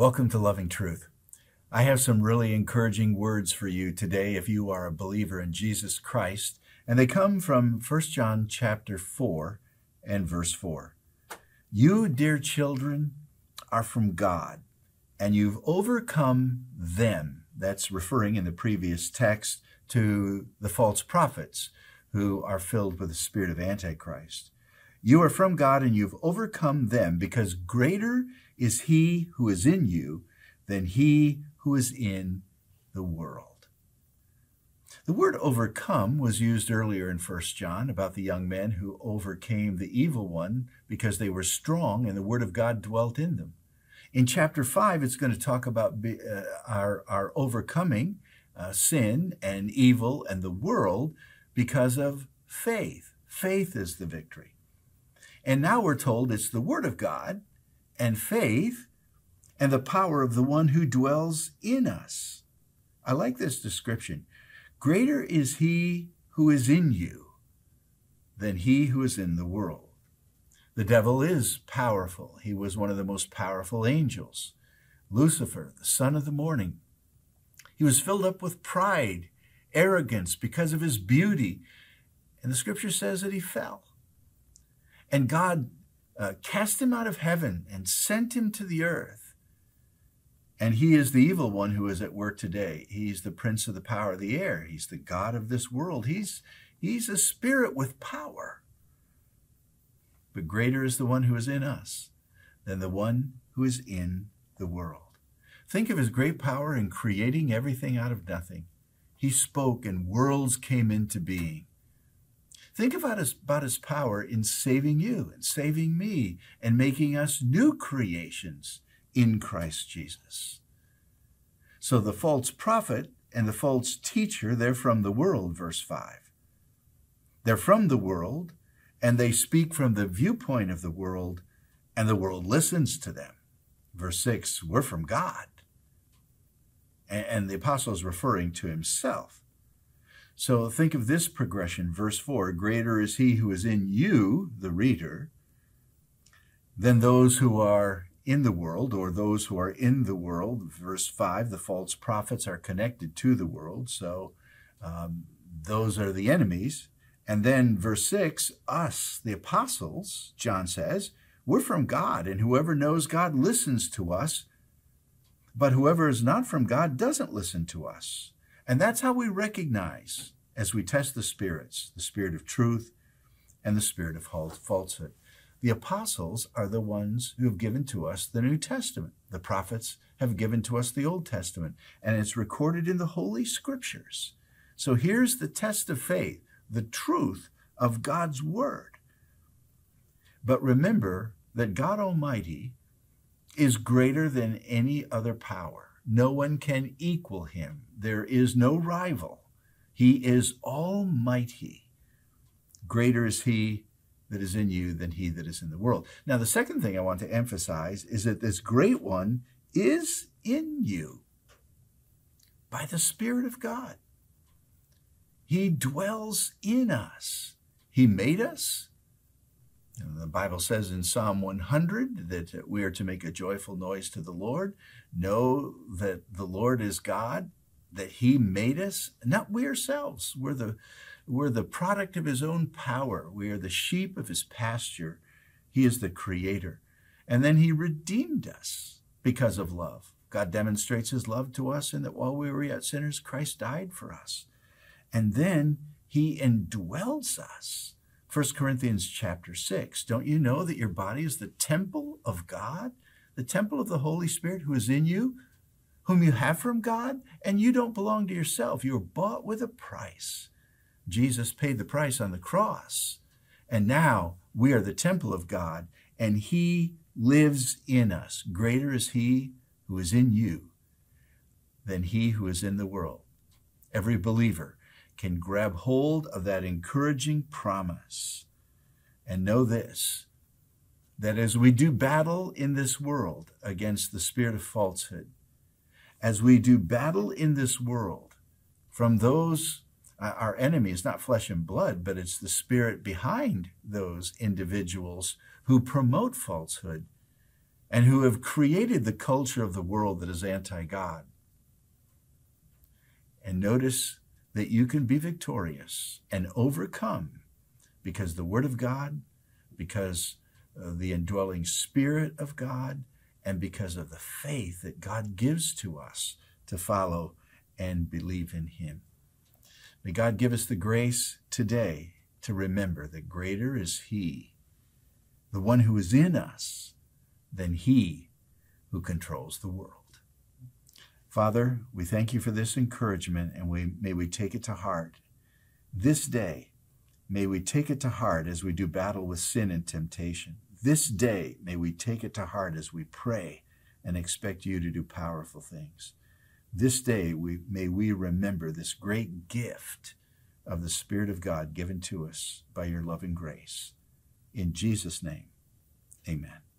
Welcome to Loving Truth. I have some really encouraging words for you today if you are a believer in Jesus Christ, and they come from 1 John chapter 4 and verse 4. You, dear children, are from God, and you've overcome them. That's referring in the previous text to the false prophets who are filled with the spirit of Antichrist. You are from God and you've overcome them because greater is he who is in you than he who is in the world. The word overcome was used earlier in 1 John about the young men who overcame the evil one because they were strong and the word of God dwelt in them. In chapter 5, it's going to talk about uh, our, our overcoming uh, sin and evil and the world because of faith. Faith is the victory. And now we're told it's the Word of God and faith and the power of the one who dwells in us. I like this description. Greater is he who is in you than he who is in the world. The devil is powerful. He was one of the most powerful angels. Lucifer, the son of the morning. He was filled up with pride, arrogance because of his beauty. And the scripture says that he fell. And God uh, cast him out of heaven and sent him to the earth. And he is the evil one who is at work today. He's the prince of the power of the air. He's the God of this world. He's, he's a spirit with power. But greater is the one who is in us than the one who is in the world. Think of his great power in creating everything out of nothing. He spoke and worlds came into being. Think about his, about his power in saving you and saving me and making us new creations in Christ Jesus. So the false prophet and the false teacher, they're from the world, verse 5. They're from the world, and they speak from the viewpoint of the world, and the world listens to them. Verse 6, we're from God. And the apostle is referring to himself. So think of this progression. Verse 4 Greater is he who is in you, the reader, than those who are in the world or those who are in the world. Verse 5 The false prophets are connected to the world. So um, those are the enemies. And then verse 6 Us, the apostles, John says, we're from God, and whoever knows God listens to us. But whoever is not from God doesn't listen to us. And that's how we recognize as we test the spirits, the spirit of truth and the spirit of falsehood. The apostles are the ones who have given to us the New Testament. The prophets have given to us the Old Testament, and it's recorded in the Holy Scriptures. So here's the test of faith, the truth of God's Word. But remember that God Almighty is greater than any other power. No one can equal him. There is no rival. He is almighty. Greater is he that is in you than he that is in the world. Now, the second thing I want to emphasize is that this great one is in you by the Spirit of God. He dwells in us. He made us. The Bible says in Psalm 100 that we are to make a joyful noise to the Lord, know that the Lord is God, that He made us, not we ourselves. We're the, we're the product of His own power. We are the sheep of His pasture. He is the Creator. And then He redeemed us because of love. God demonstrates His love to us in that while we were yet sinners, Christ died for us. And then He indwells us 1 Corinthians chapter 6. Don't you know that your body is the temple of God, the temple of the Holy Spirit who is in you, whom you have from God, and you don't belong to yourself. You are bought with a price. Jesus paid the price on the cross, and now we are the temple of God, and He lives in us. Greater is He who is in you than He who is in the world. Every believer can grab hold of that encouraging promise and know this that as we do battle in this world against the spirit of falsehood, as we do battle in this world from those, uh, our enemy is not flesh and blood, but it's the spirit behind those individuals who promote falsehood. and who have created the culture of the world that is anti God. And notice that you can be victorious and overcome because the Word of God, because uh, the indwelling Spirit of God, and because of the faith that God gives to us to follow and believe in Him. May God give us the grace today to remember that greater is He, the one who is in us, than He who controls the world. Father, we thank you for this encouragement and we, may we take it to heart. This day, may we take it to heart as we do battle with sin and temptation. This day, may we take it to heart as we pray and expect you to do powerful things. This day, we, may we remember this great gift of the Spirit of God given to us by your loving grace. In Jesus' name, amen.